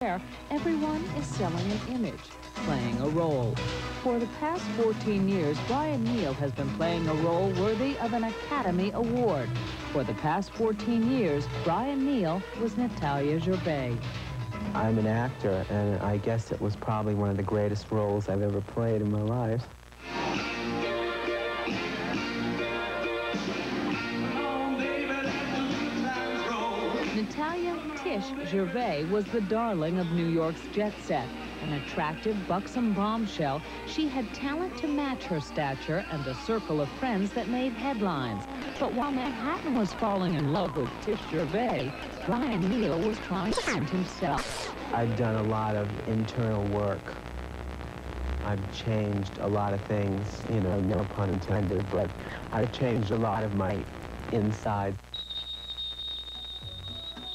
there, everyone is selling an image, playing a role. For the past 14 years, Brian Neal has been playing a role worthy of an Academy Award. For the past 14 years, Brian Neal was Natalia Gervais. I'm an actor, and I guess it was probably one of the greatest roles I've ever played in my life. Natalia Tish Gervais was the darling of New York's jet set. An attractive, buxom bombshell, she had talent to match her stature and a circle of friends that made headlines. But while Manhattan was falling in love with Tish Gervais, Brian Neal was trying to find himself. I've done a lot of internal work. I've changed a lot of things, you know, no pun intended, but I've changed a lot of my inside.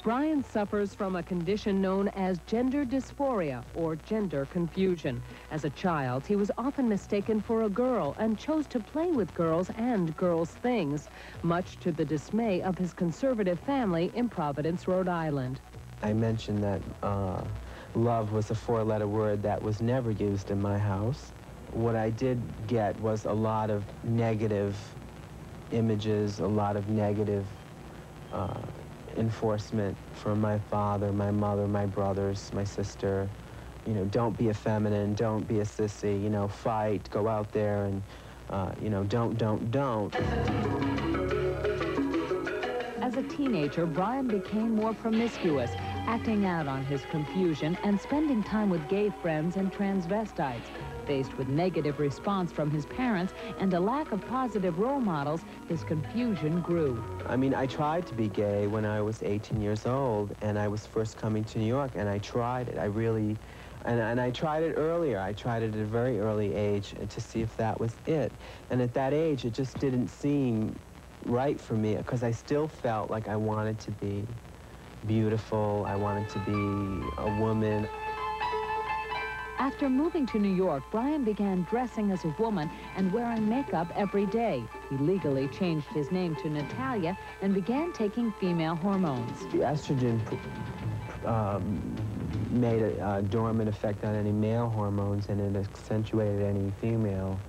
Brian suffers from a condition known as gender dysphoria or gender confusion. As a child, he was often mistaken for a girl and chose to play with girls and girls' things, much to the dismay of his conservative family in Providence, Rhode Island. I mentioned that uh, love was a four-letter word that was never used in my house. What I did get was a lot of negative images, a lot of negative uh, enforcement from my father, my mother, my brothers, my sister. You know, don't be a feminine, don't be a sissy, you know, fight, go out there and, uh, you know, don't, don't, don't. As a teenager, Brian became more promiscuous, acting out on his confusion and spending time with gay friends and transvestites. Faced with negative response from his parents and a lack of positive role models, his confusion grew. I mean, I tried to be gay when I was 18 years old, and I was first coming to New York, and I tried it. I really, and, and I tried it earlier. I tried it at a very early age uh, to see if that was it. And at that age, it just didn't seem right for me, because I still felt like I wanted to be beautiful. I wanted to be a woman. After moving to New York, Brian began dressing as a woman and wearing makeup every day. He legally changed his name to Natalia and began taking female hormones. The estrogen um, made a, a dormant effect on any male hormones and it accentuated any female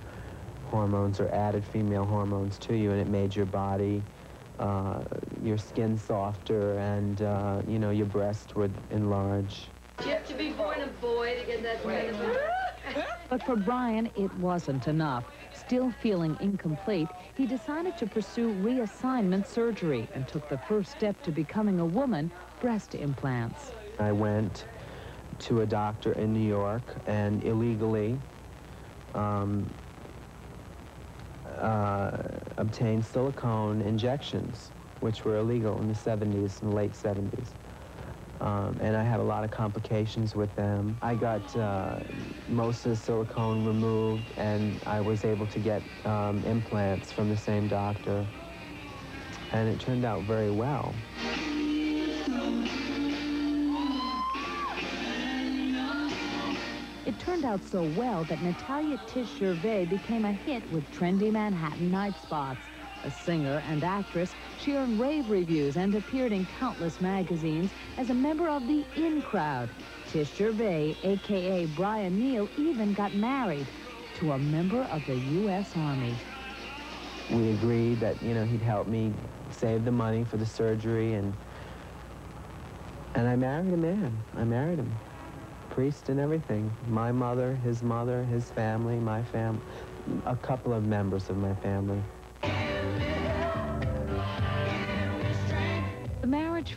hormones or added female hormones to you and it made your body uh, your skin softer and uh, you know your breast would enlarge be a boy to get that kind of But for Brian, it wasn't enough. Still feeling incomplete, he decided to pursue reassignment surgery and took the first step to becoming a woman, breast implants. I went to a doctor in New York and illegally um, uh, obtained silicone injections, which were illegal in the 70s and late 70s. Um, and I had a lot of complications with them. I got uh, most of the silicone removed, and I was able to get um, implants from the same doctor, and it turned out very well. It turned out so well that Natalia Tish Gervais became a hit with trendy Manhattan night spots. A singer and actress, she earned rave reviews and appeared in countless magazines as a member of the in crowd. Tish Gervais, a.k.a. Brian Neal, even got married to a member of the U.S. Army. We agreed that, you know, he'd help me save the money for the surgery, and and I married a man. I married him. Priest and everything. My mother, his mother, his family, my fam, a couple of members of my family.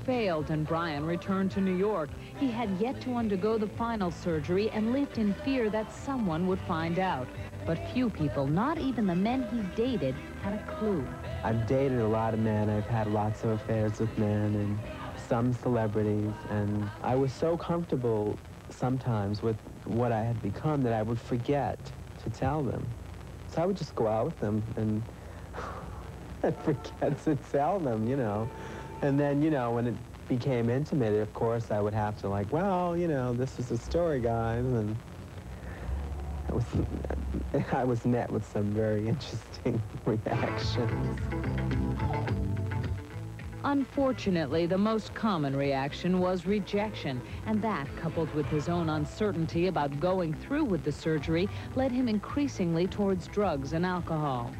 Failed and Brian returned to New York. He had yet to undergo the final surgery and lived in fear that someone would find out. But few people, not even the men he dated, had a clue. I've dated a lot of men. I've had lots of affairs with men and some celebrities. And I was so comfortable sometimes with what I had become that I would forget to tell them. So I would just go out with them and forget to tell them, you know. And then, you know, when it became intimate, of course, I would have to like, well, you know, this is a story, guys. And was, I was met with some very interesting reactions. Unfortunately, the most common reaction was rejection, and that, coupled with his own uncertainty about going through with the surgery, led him increasingly towards drugs and alcohol.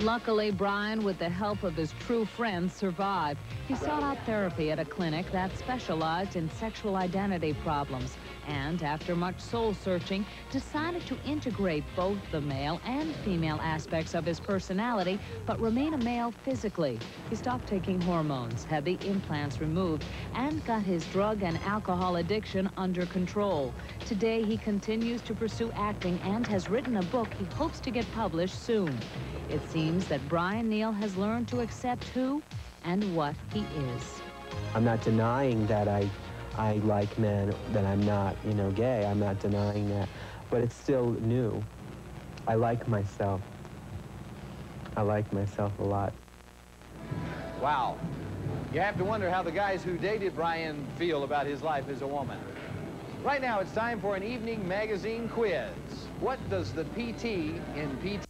Luckily, Brian, with the help of his true friends, survived. He sought out therapy at a clinic that specialized in sexual identity problems and, after much soul-searching, decided to integrate both the male and female aspects of his personality, but remain a male physically. He stopped taking hormones, had the implants removed, and got his drug and alcohol addiction under control. Today, he continues to pursue acting and has written a book he hopes to get published soon. It seems that Brian Neal has learned to accept who and what he is. I'm not denying that I, I like men, that I'm not, you know, gay. I'm not denying that. But it's still new. I like myself. I like myself a lot. Wow. You have to wonder how the guys who dated Brian feel about his life as a woman. Right now, it's time for an evening magazine quiz. What does the PT in PT